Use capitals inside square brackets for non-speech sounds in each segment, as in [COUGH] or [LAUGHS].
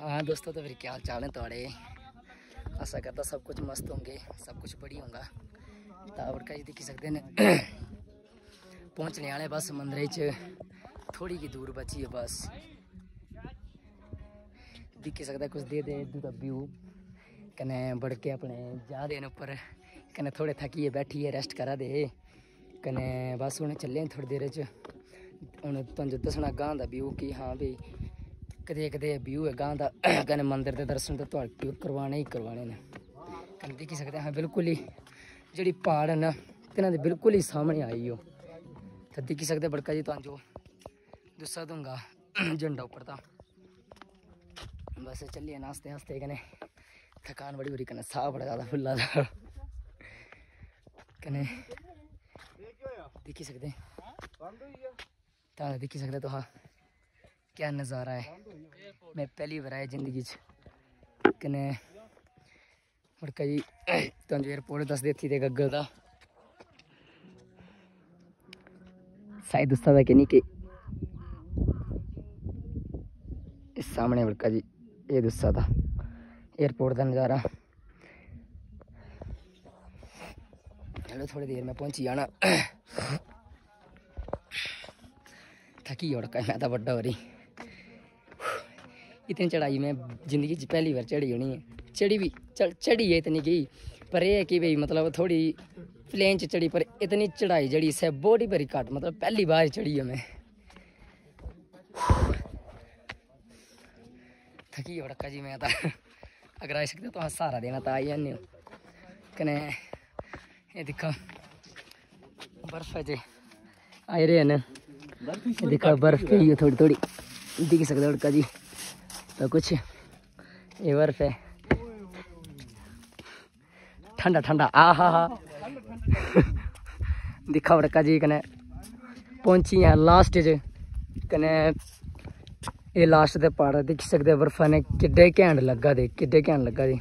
हाँ दोस्तों तो फिर क्या हाल चाल है थोड़े आशा करता सब कुछ मस्त होंगे, सब कुछ बढ़िया होगा। टावर का दिखी सकते हैं। [CLEARS THROAT] पहुँचने वाले बस मंदिर च। थोड़ी की दूर बची है बस। दिखी सकता कुछ दे दे इधर व्यू। कने बढ़ के अपने जा देन ऊपर कने थोड़े थकिए बैठिए रेस्ट करा दे। कने बस हूँ चले थोड़ी देर च। ਹੁਣ ਤੁਹਾਨੂੰ ਦੱਸਣਾ ਗਾਂ ਦਾ ਵਿਊ ਕੀ, ਹਾਂ ਵੀ ਕਦੇ ਕਦੇ ਵਿਊ ਹੈ ਗਾਂ ਦਾ ਕਹਿੰਦੇ ਮੰਦਿਰ ਦੇ ਦਰਸ਼ਨ ਤਾਂ ਤੁਹਾਨੂੰ ਕਰਵਾਣੇ ਹੀ ਕਰਵਾਣੇ ਨੇ। ਕਹਿੰਦੇ ਦੇਖ ਸਕਦੇ ਹਾਂ, ਬਿਲਕੁਲ ਹੀ ਜਿਹੜੀ ਪਹਾੜ ਹੈ ਨਾ ਇਹਨਾਂ ਦੇ ਬਿਲਕੁਲ ਹੀ ਸਾਹਮਣੇ ਆਈ ਹੋ ਤਾਂ ਦੇਖ ਸਕਦੇ ਬੜਕਾ ਜੀ, ਤੁਹਾਨੂੰ ਦੁੱਸਾ ਦੂੰਗਾ ਝੰਡਾ ਉੱਪਰ ਤਾਂ। ਬਸ ਚੱਲੀਏ, ਨਾਸਤੇ ਹਸਤੇ ਕਨੇ ਥਕਾਨ ਬੜੀ ਬੜੀ ਕਨੇ ਸਾਹ ਬੜਾ ਜ਼ਿਆਦਾ ਫੁੱਲਾ ਦਾ। ਕਨੇ ਦੇਖੀ ਸਕਦੇ। ਬੰਦ ਹੋਈ ਆ। दिखी सकते तो हाँ क्या नज़ारा है? मैं पहली बार आया ज़िंदगी बड़का जी तुम एयरपोर्ट दस देती थे गग्गल का शायद दस्सा था कि नहीं कि इस सामने बड़का जी ये दुस्सा था एयरपोर्ट का नज़ारा। चलो थोड़ी देर में पहुँची जाना। थकी उड़का मैं तो बड्डा हो रही इतनी चढ़ाई मैं ज़िंदगी पहली बार चढ़ी होनी है। चढ़ी भी चढ़ी है इतनी गई पर यह है कि भाई मतलब थोड़ी प्लेन च चढ़ी, पर इतनी चढ़ाई जड़ी से बॉडी बड़ी घट मतलब पहली बार चढ़ी है मैं। थकी उड़का जी मैं तो। अगर आई सकते तो सहारा देना तो आई जाने कने, ये दिखो बर्फ़ है जी। आई रहे हैं देखा, बर्फ़ के ये थोड़ी थोड़ी। दिख सकता उड़का जी। तो कुछ, ये बर्फ़ है। ठंडा ठंडा। आ, हा हा। दिखा उड़का जी, कने पहुँची है लास्ट च। कने ये लास्ट दे पहाड़ दिख सकते बर्फा ने। किड्डे घैंट लगा दे, किड्डे घैंट लगा दे।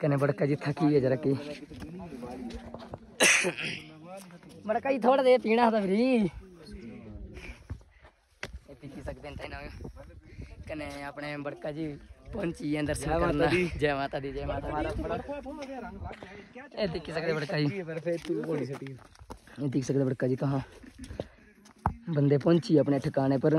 कने बड़का जी, थकी है जरा की। मड़का ही थोड़ा देर पीना था फ्री। पी सकते हैं कने अपने बड़का जी पहुँची है दर्शन करना। जय माता दी जय माता दी। दिखी सकते बड़का जी। दिख सकते बड़का जी कहाँ। बंदे पहुँची अपने ठिकाने पर।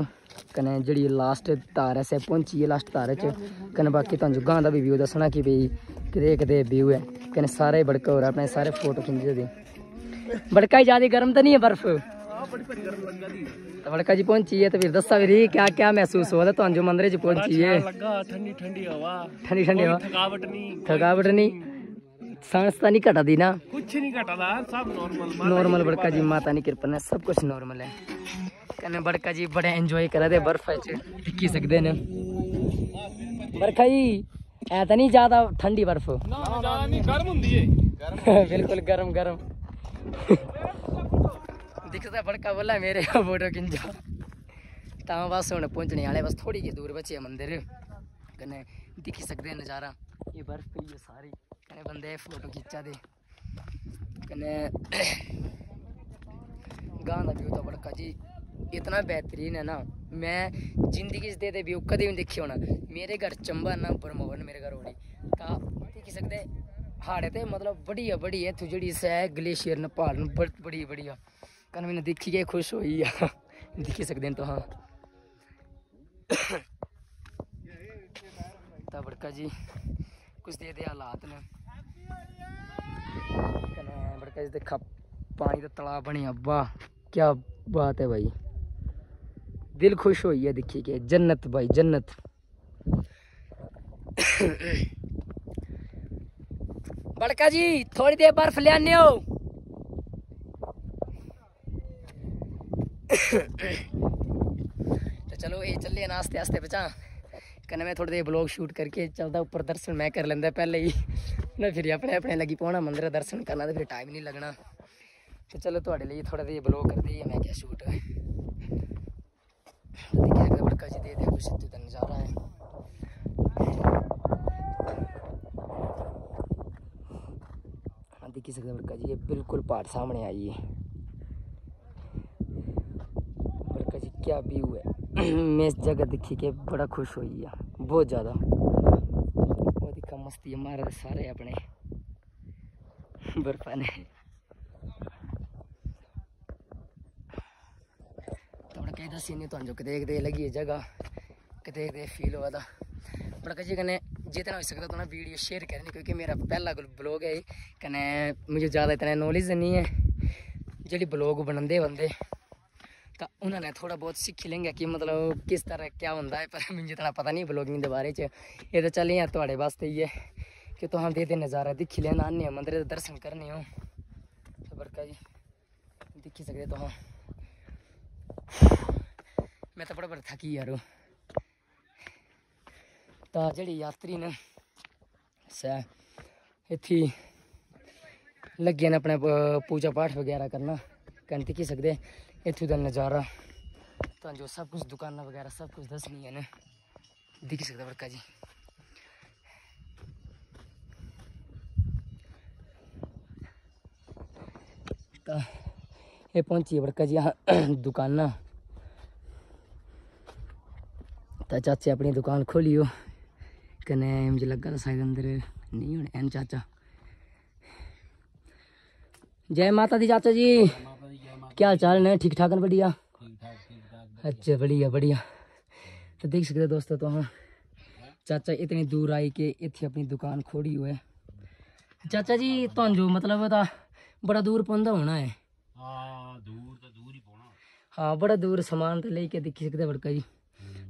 कने जड़ी लास्ट तार है पहुँची है लास्ट तार च। कने बाकी तुम गाँव का भी व्यू दसना कि भाई कदे कदे व्यू है कने सारे बड़का हो अपने सारे फ़ोटो खिंच बड़का ही ज़्यादा गर्म तो नहीं है बर्फ़? तो बड़का जी पहुँची है तो फिर दसा फिर क्या क्या महसूस हुआ? था तो मंदिर जी पहुँची है। ठंडी ठंडी हवा। ठंडी हवा। थकावट नहीं थकावट नहीं। संस्था तो नहीं कटा दी ना? कुछ नहीं घटा सब नॉर्मल नॉर्मल बड़का जी माता की कृपा ने सब कुछ नॉर्मल है। कहने बड़का जी बड़े एंजॉय करा दे बर्फ़ टिकी सकते ने। बरखा जी ऐ तो नहीं ज़्यादा ठंडी बर्फ़? [LAUGHS] बिल्कुल गर्म गर्म। दिखता बड़का बोला मेरे फ़ोटो खिंचा बस हुन पहुँचने वाले बस थोड़ी जी दूर बची मंदिर। कन्ने दिक्खी सकदे नज़ारा। ये बर्फ़ पेई है सारी। कन्ने बंदे फ़ोटो खिच्चा दे। कन्ने गाँव का व्यू तो बड़का जी। इतना बेहतरीन है ना। मैं ज़िंदगी दे दे व्यू कदे भी नहीं दिखे होना। मेरे घर चंबा ना बरमोहन मेरे घर होड़ी ता दिक्खी सकदे हाड़े ते मतलब बढ़िया बढ़िया इत्थू जेह्ड़ी ग्लेशियर न प्हाड़ बड़ी, बढ़िया। कन्नै मैंने दिक्खियै खुश होई गेआ दिक्खी सकदे न तुस। बड़का जी, कुछ दे दे हालात न। बड़का जी दिक्खा, पानी दा तलाब बनेआ। वाह, क्या बात है भाई। दिल खुश होई गेआ दिक्खी के। जन्नत भाई, जन्नत। बड़का जी, थोड़ी देर बर्फ़ ले आने तो चलो, ये चलिए ना आस्ते आस्ते बचा। कन्नै मैं थोड़ी देर ब्लॉग शूट करके चलदा ऊपर दर्शन मैं कर लेंदा पहले ही। ना फिर अपने अपने लगी पौना मंदिर दर्शन करना तो फिर टाइम नहीं लगना। तो चलो थोड़े लिए थोड़ा देर ब्लॉग कर दिए मैं क्या शूट। देखिए बड़का जी दे दे कुछ दा नज़ारा है हाँ दिखी सकते बड़का जी, ये बिल्कुल पहाड़ सामने आई है। क्या व्यू है? [CLEARS THROAT] मैं इस जगह दिखी के बड़ा खुश होई आ, बहुत ज़्यादा। वो दिखा मस्ती मारे दे सारे अपने। बर्फा ने। थोड़ा कहीं दसी नहीं तुम कि देखते लगी है जगह कि देखते फील होआ था बड़ा कजी कन्नै जितना हो सकता तो वीडियो शेयर करनी, क्योंकि मेरा पहला ब्लॉग है, कन्नै मुझे ज़्यादा इतना नॉलेज नहीं है। जेह्ड़ी ब्लॉग बनांदे बंदे तो उन्होंने थोड़ा बहुत सीखी लेंगे कि मतलब किस तरह क्या होता है, पर मुझे इतना पता नहीं ब्लॉगिंग के बारे च। ये तो चल यार थोड़े वास्ते ही है कि तुम दे नज़ारा दिक्खी लैना आने मंदिर दे दर्शन करने हो तो बरका जी, दिक्खी सकदे तुम मैं तो बड़ा बड़ा थकी यारो। ਤਾਂ ਜਿਹੜੀ ਯਾਤਰੀ ਨੇ ਸੈ ਇੱਥੇ ਲੱਗੇ ਨੇ ਆਪਣੇ ਪ- ਪੂਜਾ ਪਾਠ ਵਗੈਰਾ ਕਰਨਾ ਕੰਨ ਕੀ ਸਕਦੇ ਇੱਥੋਂ ਦਾ ਨਜ਼ਾਰਾ ਤਾਂ ਜੋ ਸਭ ਕੁਝ ਦੁਕਾਨਾਂ ਵਗੈਰਾ ਸਭ ਕੁਝ ਦੱਸਣੀ ਨੇ ਦਿਖ ਸਕਦਾ ਵਰਕਾ ਜੀ ਤਾਂ ਇਹ ਪਹੁੰਚੀ ਹੈ ਵਰਕਾ ਜੀ ਆਹ ਦੁਕਾਨਾਂ ਤਾਂ ਚਾਚੇ ਆਪਣੀ ਦੁਕਾਨ ਖੋਲੀਓ कने मुझे लगा था शायद अंदर। नहीं होने एन चाचा। जय माता दी चाचा जी। क्या हाल चाल ने? ठीक ठाक न बढ़िया? अच्छा बढ़िया बढ़िया। तो देख सकते दोस्तों तो हाँ चाचा इतनी दूर आई के इतनी अपनी दुकान खोड़ी हुए चाचा जी तो जो मतलब था बड़ा दूर पौंदा होना है हाँ तो बड़ा दूर सामान तो लेके दिखी सकते बड़का जी।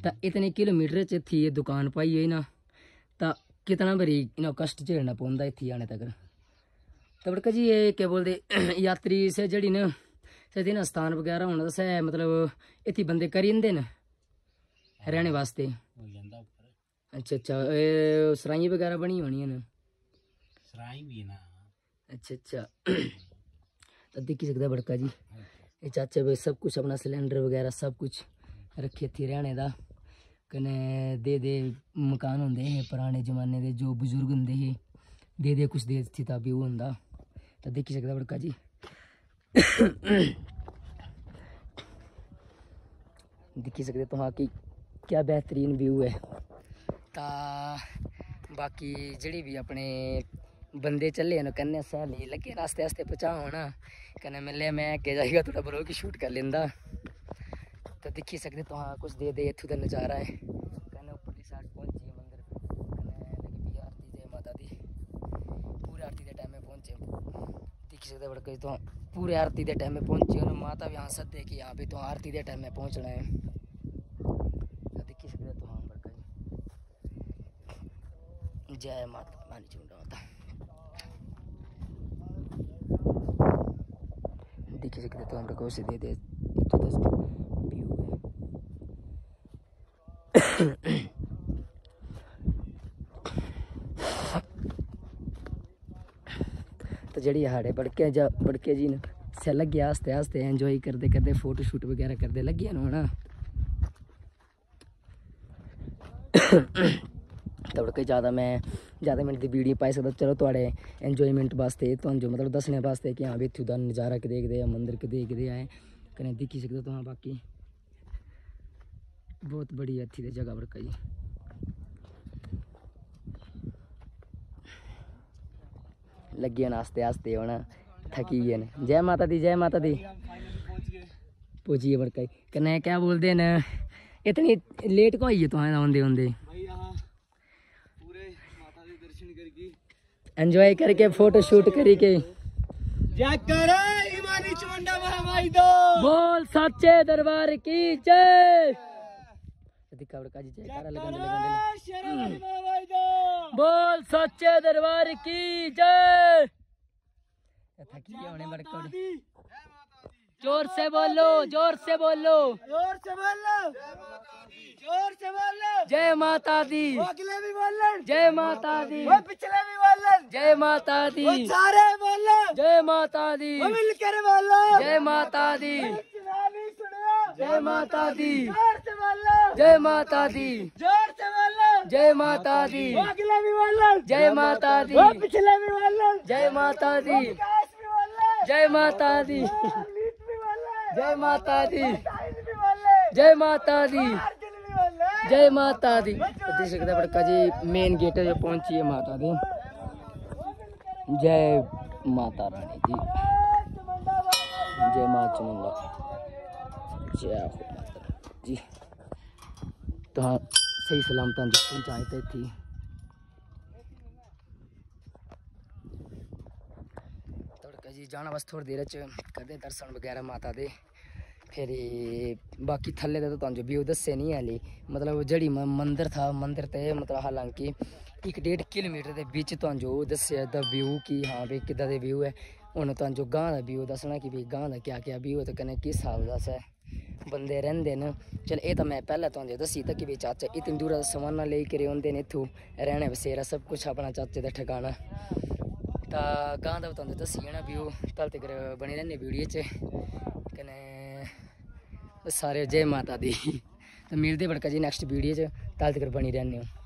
तो इतने किलोमीटर च थी ये दुकान पाई है ना। कितना बड़ी इन्हें कष्ट झेलना पौंदा इत्थे आने तक तो बड़का जी ये क्या बोलते [CLEARS THROAT] यात्री से जड़ी न से दिन स्थान वगैरह होना तो से मतलब इत्थे बंदे करी जंदे न रहने वास्ते। अच्छा अच्छा सराइयाँ वगैरह बनी होनी न? सराई भी ना। अच्छा अच्छा। तो दिखी सकता बड़का जी। ये चाचे भाई सब कुछ अपना सिलेंडर वगैरह सब कुछ रखे थी रहने दा। कन्नै दे दे मकान होंदे हे, पराने जमाने दे जो बजुर्ग होंदे हे, दे दे कुछ दे थी भी ओह् होंदा। तो दिक्खी सकदा बड़का जी। दिक्खी सकदे तुस कि क्या बेहतरीन व्यू है। ता बाकी जेह्ड़ी बी अपने बंदे चले न, कन्नै सैली लगे न आस्ते आस्ते पहुँचाओ ना कन्नै मिले मैं अग्गे जाइगा थोड़ा ब्लॉग की शूट कर लेंदा। तो दिक्खी सकदे तुस कुछ दे दे इत्थूं नज़ारा है। कन्नै उप्परली साइड पहुँची मंदिर लगी आरती जय माता दी। पूरे आरती दे टाइम पहुँचे। दिक्खी सकदे बड़का जी तुस पूरे आरती दे पहुँचे और माता भी यहाँ सदे कि यहाँ भी तुस आरती दे टाइम पहुँचना है। तो दिक्खी बड़का जी जय माता रानी चुंडा माता। दिक्खी सकदे तुस बड़का उसी दे दा व्यू है तो जेह्ड़ी साढ़े बड़के जा बड़के जी न से लग्गे आस्ते आस्ते एंजॉय करदे करदे फ़ोटो शूट वगैरह करदे लग्गे न होना। तो बड़के ज़्यादा मैं ज़्यादा मिनट दी वीडियो पाई सकदा। चलो थोड़े एंजॉयमेंट वास्ते जो मतलब दस्सने वास्ते कि हाँ भी इत्थूं दा नज़ारा के देखदे आ मंदिर के देखदे आए, कन्नै दिक्खी सकदे तुस बाकी। बहुत अच्छी दी जगह बड़का जी लगे आस्ते आस्ते होना थकी गए जय माता दी जय माता दी। बड़का जी कन्नै क्या बोलते न इतनी लेट को आई है औंदे औंदे? एंजॉय करके फ़ोटो शूट करी के बोल सच्चे दरबार की जय। दिखा बड़का जी जयकारा लगाने लगाने बोल सच्चे दरबार की जय थकी गए होने बड़का ज़ोर से बोलो ज़ोर से बोलो ज़ोर से बोल ज़ोर से बोल जय माता दी अगले भी बोल जय माता दी वो पिछले भी बोल जय माता दी वो सारे बोल जय माता दी वो मिलकर बोल लो जय माता दी जय माता दी जय माता दी। ज़ोर से बोल। जय माता दी। अगले भी बोल। जय माता दी। वो पिछले भी बोल। जय माता दी। जय माता दी। जय माता दी। जय माता दी। जय माता दी। देख सकते बड़का जी मेन गेट जो पहुँची है माता दी। जय माता रानी जी। जय माँ चमुंडा जय हो माता जी। तो हाँ सही सलामत अंदर पहुँचाए तो तड़का जी, जाना बस थोड़ी देर च। करते दर्शन वगैरह माता दे। फिर बाकी थले तो तुझे व्यू दस्से नहीं हाले मतलब जड़ी मंदिर था, मंदिर तो मतलब हालाँकि एक डेढ़ किलोमीटर के बिच तुझे दस्से व्यू कि हाँ भाई कि व्यू है उन्हें तुझे गाँव का व्यू दसना कि भाई गाँव का क्या क्या व्यू है तो कन्ने किस हिसाब का है ਬੰਦੇ ਰਹਿੰਦੇ ਨੇ। ਚਲ ਇਹ ਤਾਂ ਮੈਂ ਪਹਿਲਾਂ ਤੁਹਾਨੂੰ ਦੱਸੀ ਤਾਂ ਕਿ ਵੀ ਚਾਚਾ ਇਤਨੀ ਦੂਰ ਦਾ ਸਮਾਨਾ ਲੈ ਕੇ ਆਉਂਦੇ ਨੇ ਇੱਥੋਂ। ਰਹਿਣਾ ਵਸੇਰਾ ਸਭ ਕੁਝ ਆਪਣਾ ਚਾਚੇ ਦਾ ਠਿਕਾਣਾ। ਤਾਂ ਗਾਂ ਦਾ ਤੁਹਾਨੂੰ ਦੱਸੀ ਜਾਣਾ ਉਹ ਤਲ ਤੱਕ ਬਣੇ ਰਹਿੰਦੇ ਵੀਡੀਓ 'ਚ। ਕਨੇ ਸਾਰੇ ਜੈ ਮਾਤਾ ਦੀ। ਤਾਂ ਮਿਲਦੇ ਬੜਕਾ ਜੀ ਨੈਕਸਟ ਵੀਡੀਓ 'ਚ ਤਲ ਤੱਕ ਬਣੀ ਰਹਿੰਦੇ ਹੋ।